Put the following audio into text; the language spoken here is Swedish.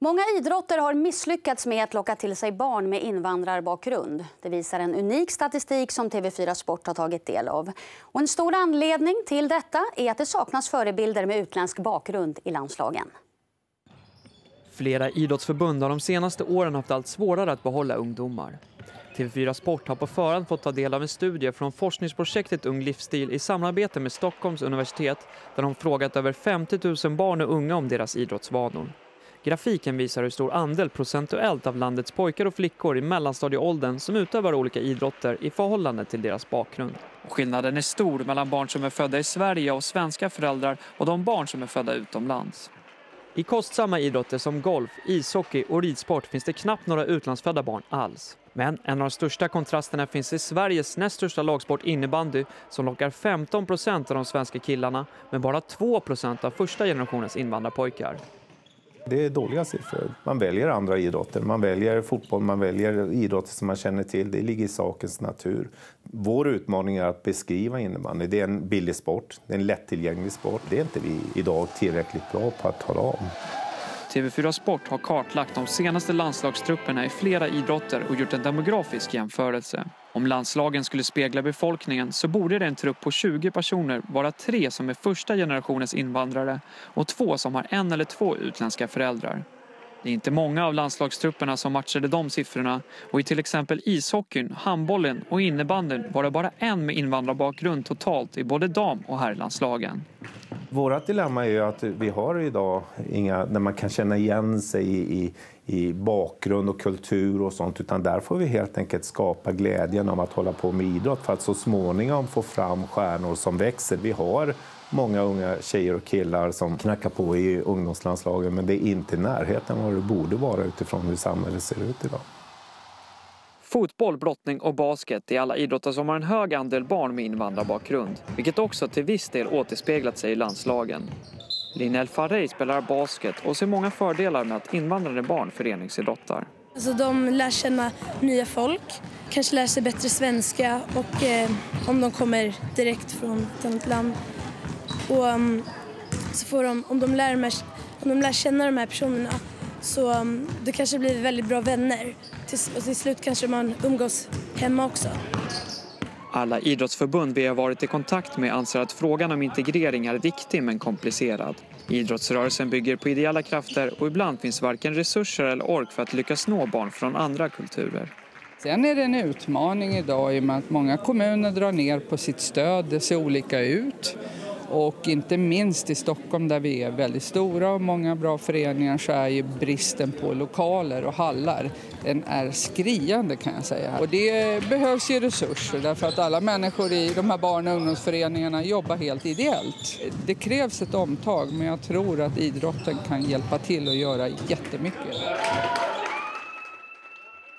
Många idrotter har misslyckats med att locka till sig barn med invandrarbakgrund. Det visar en unik statistik som TV4 Sport har tagit del av. Och en stor anledning till detta är att det saknas förebilder med utländsk bakgrund i landslagen. Flera idrottsförbund har de senaste åren haft allt svårare att behålla ungdomar. TV4 Sport har på förhand fått ta del av en studie från forskningsprojektet Ung livsstil i samarbete med Stockholms universitet där de frågat över 50 000 barn och unga om deras idrottsvanor. Grafiken visar hur stor andel procentuellt av landets pojkar och flickor i mellanstadieåldern som utövar olika idrotter i förhållande till deras bakgrund. skillnaden är stor mellan barn som är födda i Sverige och svenska föräldrar och de barn som är födda utomlands. I kostsamma idrotter som golf, ishockey och ridsport finns det knappt några utlandsfödda barn alls. Men en av de största kontrasterna finns i Sveriges näst största lagsport innebandy som lockar 15 procent av de svenska killarna men bara 2 procent av första generationens invandrarpojkar. Det är dåliga siffror. Man väljer andra idrotter. Man väljer fotboll, man väljer idrotter som man känner till. Det ligger i sakens natur. Vår utmaning är att beskriva innebandy. Det är en billig sport, det är en lättillgänglig sport. Det är inte vi idag tillräckligt bra på att tala om. TV4 Sport har kartlagt de senaste landslagstrupperna i flera idrotter och gjort en demografisk jämförelse. Om landslagen skulle spegla befolkningen så borde det en trupp på 20 personer vara tre som är första generationens invandrare och två som har en eller två utländska föräldrar. Det är inte många av landslagstrupperna som matchade de siffrorna och i till exempel ishockeyn, handbollen och innebandyn var det bara en med invandrarbakgrund totalt i både dam och herrlandslagen. Vårt dilemma är ju att vi har idag inga där man kan känna igen sig i, i, i, bakgrund och kultur och sånt utan där får vi helt enkelt skapa glädjen av att hålla på med idrott för att så småningom få fram stjärnor som växer. Vi har många unga tjejer och killar som knackar på i ungdomslandslagen men det är inte i närheten vad det borde vara utifrån hur samhället ser ut idag. Fotboll, brottning och basket är alla idrotter som har en hög andel barn med invandrarbakgrund, vilket också till viss del återspeglat sig i landslagen. Linnell Farrey spelar basket och ser många fördelar med att invandrade barn föreningsidrottar. Alltså de lär känna nya folk, kanske lär sig bättre svenska och eh, om de kommer direkt från ett annat land. Och um, så får de, om de, lär, om de lär känna de här personerna så um, det kanske blir väldigt bra vänner. Till, och till slut kanske man umgås hemma också. Alla idrottsförbund vi har varit i kontakt med anser att frågan om integrering är viktig men komplicerad. Idrottsrörelsen bygger på ideella krafter och ibland finns varken resurser eller ork för att lyckas nå barn från andra kulturer. Sen är det en utmaning idag i och med att många kommuner drar ner på sitt stöd. Det ser olika ut. Och inte minst i Stockholm där vi är väldigt stora och många bra föreningar så är ju bristen på lokaler och hallar den är skriande kan jag säga. Och det behövs ju resurser därför att alla människor i de här barn och ungdomsföreningarna jobbar helt ideellt. Det krävs ett omtag men jag tror att idrotten kan hjälpa till och göra jättemycket.